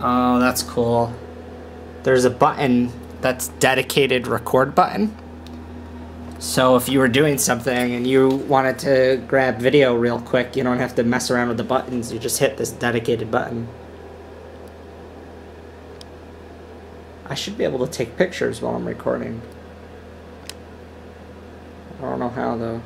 Oh, that's cool. There's a button that's dedicated record button. So if you were doing something and you wanted to grab video real quick, you don't have to mess around with the buttons. You just hit this dedicated button. I should be able to take pictures while I'm recording. I don't know how though.